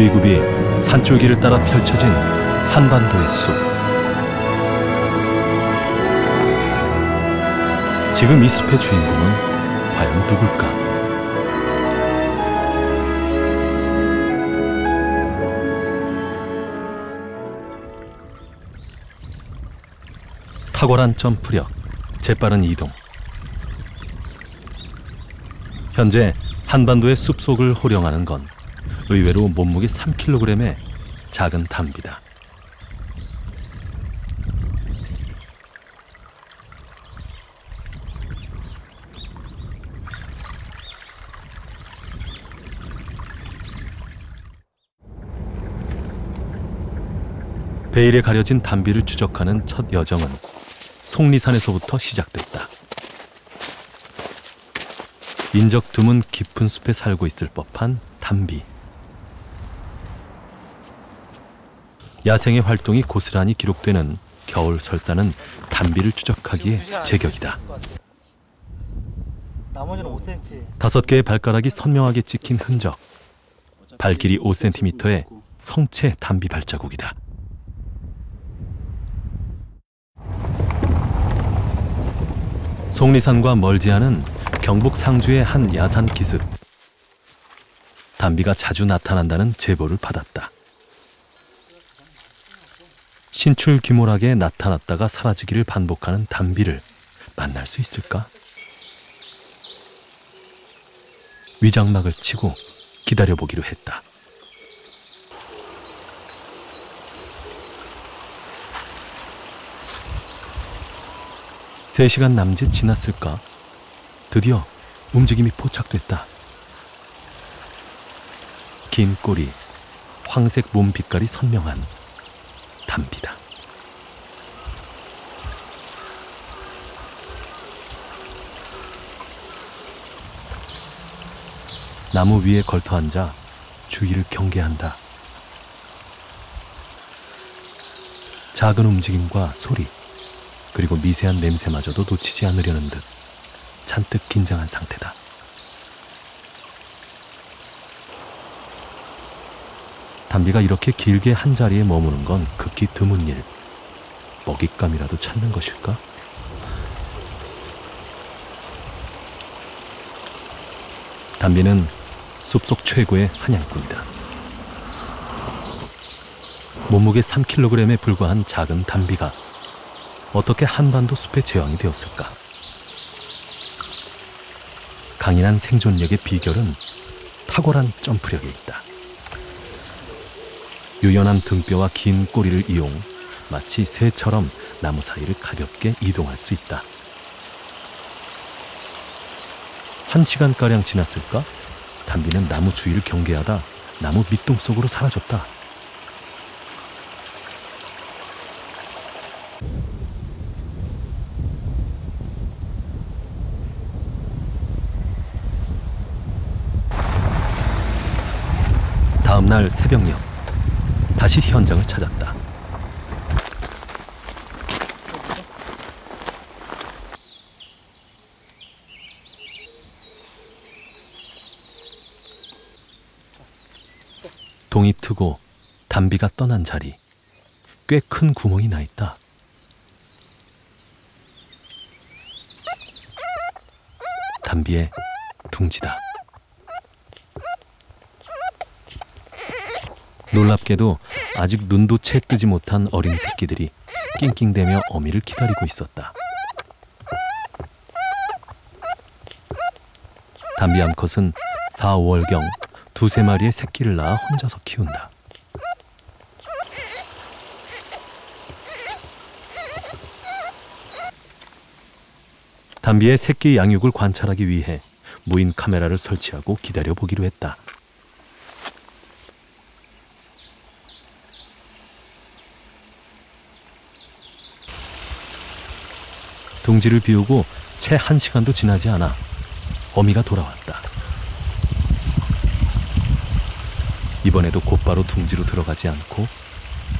구비구비 산줄기를 따라 펼쳐진 한반도의 숲. 지금 이 숲의 주인공은 과연 누굴까? 탁월한 점프력, 재빠른 이동. 현재 한반도의 숲속을 호령하는 건 의외로 몸무게 3kg의 작은 담비다. 베일에 가려진 담비를 추적하는 첫 여정은 속리산에서부터 시작됐다. 인적 드문 깊은 숲에 살고 있을 법한 담비. 야생의 활동이 고스란히 기록되는 겨울 설사는 담비를 추적하기에 제격이다. 나머지는 5cm. 다섯 개의 발가락이 선명하게 찍힌 흔적. 발길이 5cm의 성체 담비 발자국이다. 속리산과 멀지 않은 경북 상주의 한 야산 기슭. 담비가 자주 나타난다는 제보를 받았다. 신출귀몰하게 나타났다가 사라지기를 반복하는 담비를 만날 수 있을까? 위장막을 치고 기다려보기로 했다. 세 시간 남짓 지났을까? 드디어 움직임이 포착됐다. 긴 꼬리, 황색 몸 빛깔이 선명한 담비다. 나무 위에 걸터 앉아 주위를 경계한다. 작은 움직임과 소리, 그리고 미세한 냄새마저도 놓치지 않으려는 듯 잔뜩 긴장한 상태다. 담비가 이렇게 길게 한 자리에 머무는 건 극히 드문 일. 먹잇감이라도 찾는 것일까? 담비는 숲속 최고의 사냥꾼이다. 몸무게 3kg에 불과한 작은 담비가 어떻게 한반도 숲의 제왕이 되었을까? 강인한 생존력의 비결은 탁월한 점프력에 있다. 유연한 등뼈와 긴 꼬리를 이용 마치 새처럼 나무 사이를 가볍게 이동할 수 있다. 한 시간가량 지났을까? 담비는 나무 주위를 경계하다 나무 밑동 속으로 사라졌다. 다음 날 새벽녘 다시 현장을 찾았다. 동이 트고 담비가 떠난 자리 꽤 큰 구멍이 나 있다. 담비의 둥지다. 놀랍게도 아직 눈도 채 뜨지 못한 어린 새끼들이 낑낑대며 어미를 기다리고 있었다. 담비 암컷은 4, 5월경 두세 마리의 새끼를 낳아 혼자서 키운다. 담비의 새끼 양육을 관찰하기 위해 무인 카메라를 설치하고 기다려 보기로 했다. 둥지를 비우고 채 한 시간도 지나지 않아 어미가 돌아왔다. 이번에도 곧바로 둥지로 들어가지 않고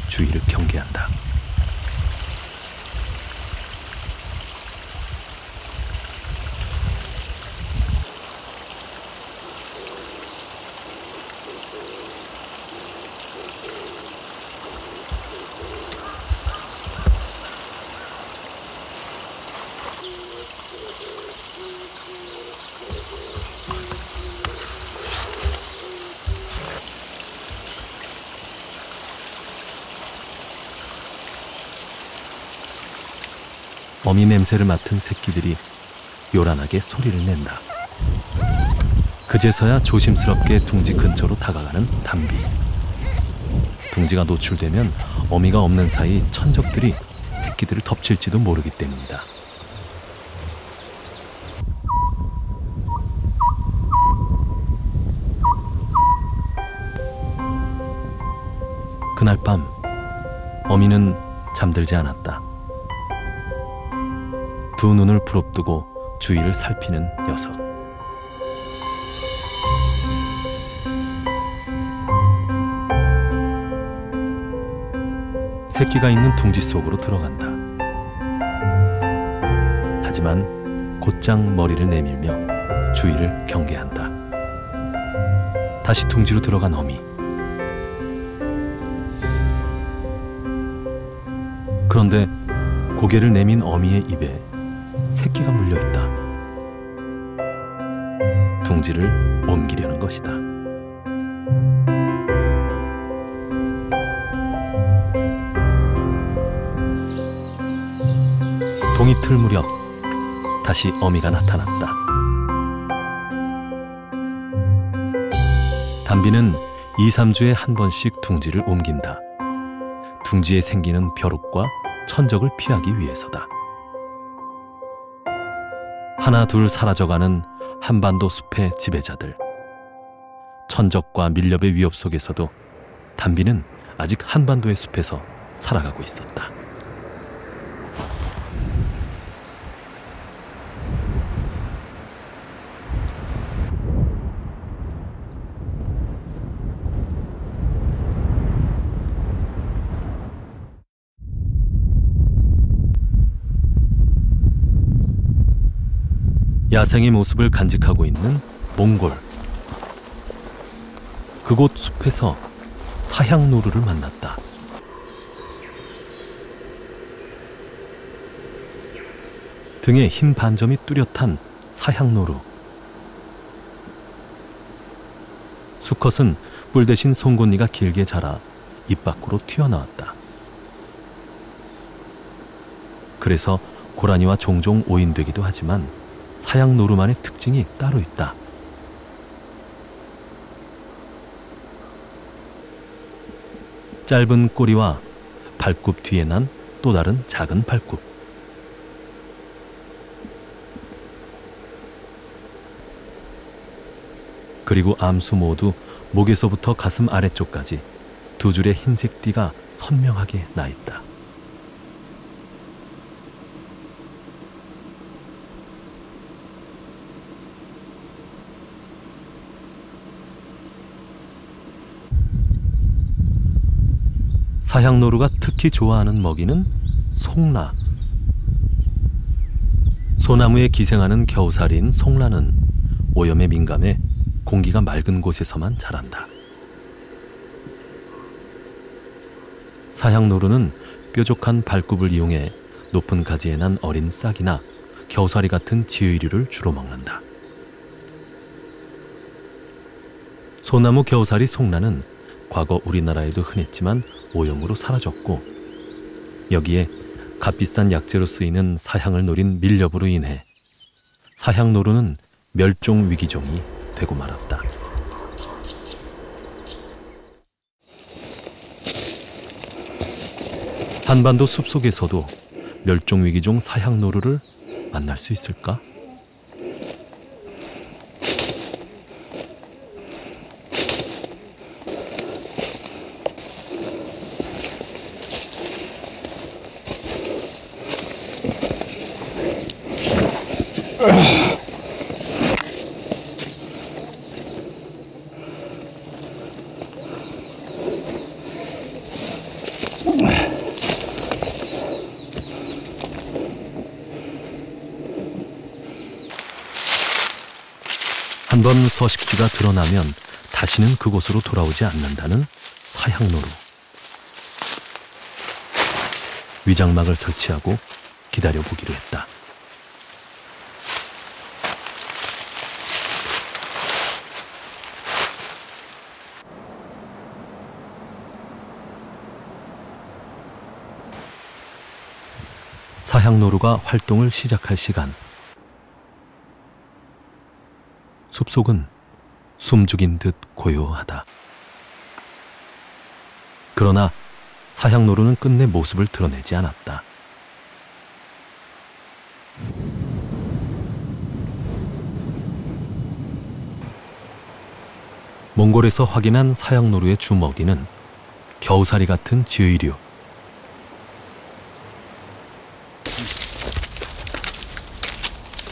주위를 경계한다. 어미 냄새를 맡은 새끼들이 요란하게 소리를 낸다. 그제서야 조심스럽게 둥지 근처로 다가가는 담비. 둥지가 노출되면 어미가 없는 사이 천적들이 새끼들을 덮칠지도 모르기 때문이다. 그날 밤 어미는 잠들지 않았다. 두 눈을 부릅뜨고 주위를 살피는 녀석. 새끼가 있는 둥지 속으로 들어간다. 하지만 곧장 머리를 내밀며 주위를 경계한다. 다시 둥지로 들어간 어미. 그런데 고개를 내민 어미의 입에 새끼가 물려 있다. 둥지를 옮기려는 것이다. 동이 틀 무렵 다시 어미가 나타났다. 담비는 2, 3주에 한 번씩 둥지를 옮긴다. 둥지에 생기는 벼룩과 천적을 피하기 위해서다. 하나 둘 사라져가는 한반도 숲의 지배자들. 천적과 밀렵의 위협 속에서도 담비는 아직 한반도의 숲에서 살아가고 있었다. 야생의 모습을 간직하고 있는 몽골. 그곳 숲에서 사향노루를 만났다. 등에 흰 반점이 뚜렷한 사향노루. 수컷은 뿔 대신 송곳니가 길게 자라 입 밖으로 튀어나왔다. 그래서 고라니와 종종 오인되기도 하지만 사양 노루만의 특징이 따로 있다. 짧은 꼬리와 발굽 뒤에 난 또 다른 작은 발굽. 그리고 암수 모두 목에서부터 가슴 아래쪽까지 두 줄의 흰색 띠가 선명하게 나 있다. 사향노루가 특히 좋아하는 먹이는 송라. 소나무에 기생하는 겨우살인 송라는 오염에 민감해 공기가 맑은 곳에서만 자란다. 사향노루는 뾰족한 발굽을 이용해 높은 가지에 난 어린 싹이나 겨우살이 같은 지의류를 주로 먹는다. 소나무 겨우살이 송라는 과거 우리나라에도 흔했지만 오염으로 사라졌고 여기에 값비싼 약재로 쓰이는 사향을 노린 밀렵으로 인해 사향노루는 멸종 위기종이 되고 말았다. 한반도 숲속에서도 멸종 위기종 사향노루를 만날 수 있을까? 한 번 서식지가 드러나면 다시는 그곳으로 돌아오지 않는다는 사향노루. 위장막을 설치하고 기다려 보기로 했다. 사향노루가 활동을 시작할 시간. 숲속은 숨죽인 듯 고요하다. 그러나 사향노루는 끝내 모습을 드러내지 않았다. 몽골에서 확인한 사양노루의 주먹이는 겨우살이 같은 지의류.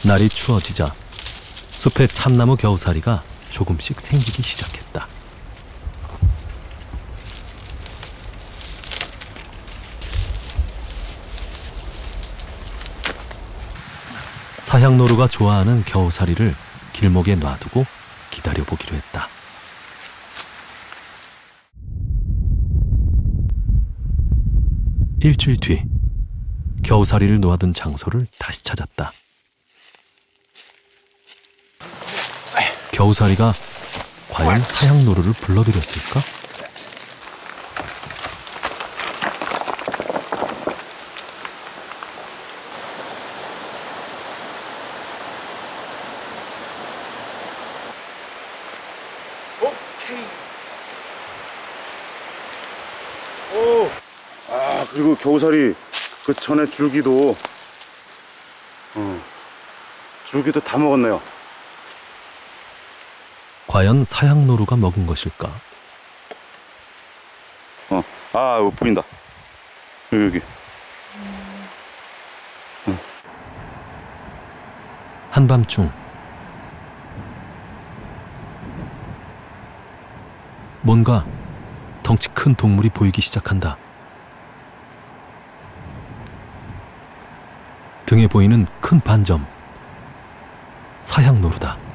날이 추워지자 숲의 참나무 겨우살이가 조금씩 생기기 시작했다. 사향노루가 좋아하는 겨우살이를 길목에 놔두고 기다려보기로 했다. 일주일 뒤 겨우살이를 놓아둔 장소를 다시 찾았다. 겨우살이가 과연 사양노루를 불러들였을까? 아 그리고 겨우살이 그 전에 줄기도 어 줄기도 다 먹었네요. 과연 사양노루가 먹은 것일까? 어 아 이거 보인다. 여기 여기. 한밤중 뭔가 덩치 큰 동물이 보이기 시작한다. 등에 보이는 큰 반점. 사향노루다.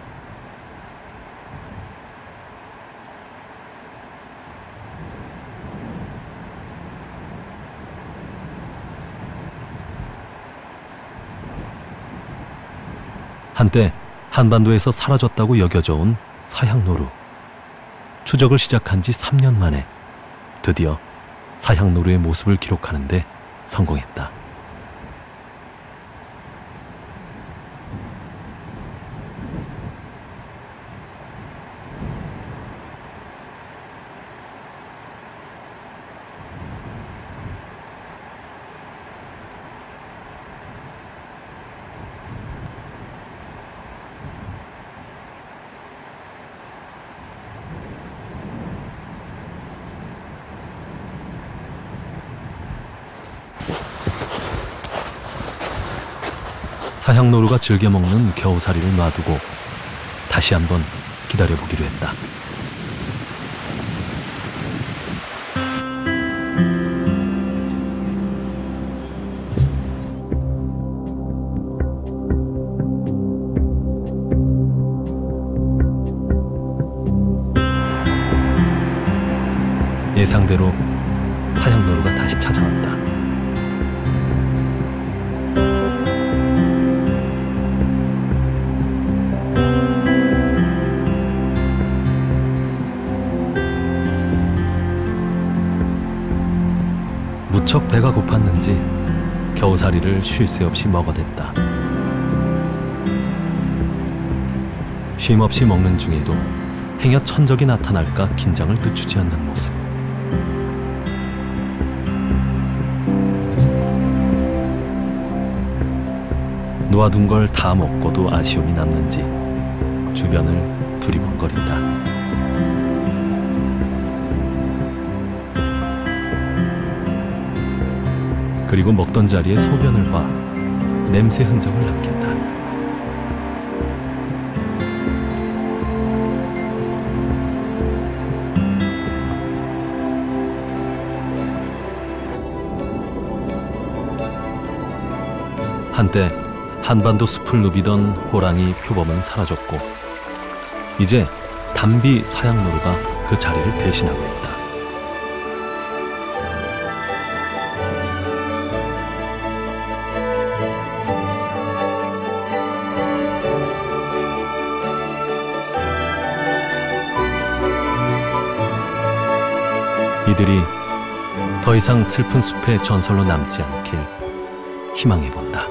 한때 한반도에서 사라졌다고 여겨져 온 사향노루. 추적을 시작한 지 3년 만에 드디어 사향노루의 모습을 기록하는데 성공했다. 사향노루가 즐겨 먹는 겨우살이를 놔두고 다시 한번 기다려보기로 했다. 예상대로 사향노루가 다시 찾아왔다. 무척 배가 고팠는지 겨우살이를 쉴 새 없이 먹어댔다. 쉼 없이 먹는 중에도 행여 천적이 나타날까 긴장을 늦추지 않는 모습. 놓아둔 걸 다 먹고도 아쉬움이 남는지 주변을 두리번거린다. 그리고 먹던 자리에 소변을 봐 냄새 흔적을 남긴다. 한때 한반도 숲을 누비던 호랑이 표범은 사라졌고 이제 담비 사양노루가 그 자리를 대신하고 있다. 이들이 더 이상 슬픈 숲의 전설로 남지 않길 희망해 본다.